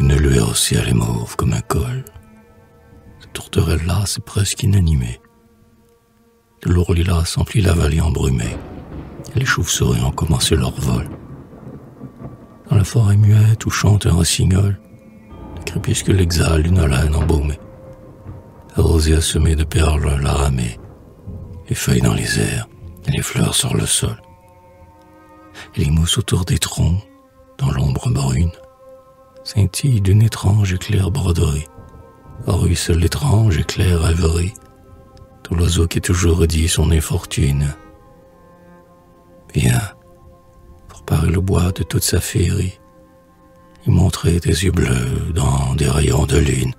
lueur au ciel est mauve comme un col. Cette tourterelle-là, c'est presque inanimé. De l'ourlilas s'emplit la vallée embrumée. Et les chauves-souris ont commencé leur vol. Dans la forêt muette où chante un rossignol, le crépuscule exhale une haleine embaumée. La rosière semée de perles la ramée, les feuilles dans les airs et les fleurs sur le sol. Les mousses autour des troncs, dans l'ombre brune, scintillent d'une étrange éclair broderie. Ruisselle l'étrange éclair rêverie, tout l'oiseau qui toujours dit son infortune. Viens, pour parer le bois de toute sa féerie, et montrer tes yeux bleus dans des rayons de lune.